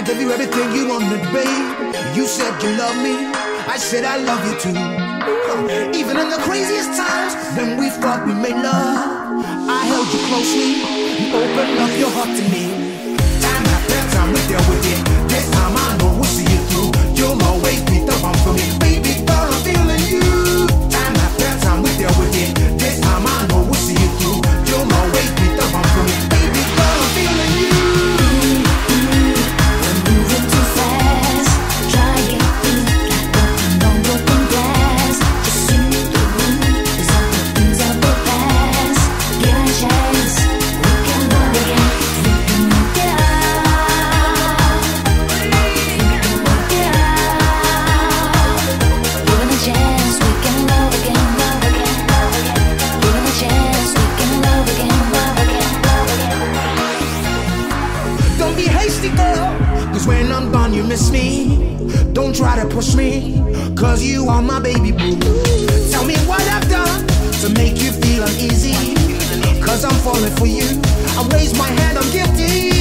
I gave you everything you wanted, babe. You said you love me, I said I love you too. Even in the craziest times when we thought we made love, I held you closely. You opened up your heart When I'm gone, you miss me. Don't try to push me. Cause you are my baby boo. Tell me what I've done to make you feel uneasy. Cause I'm falling for you. I raise my hand, I'm guilty.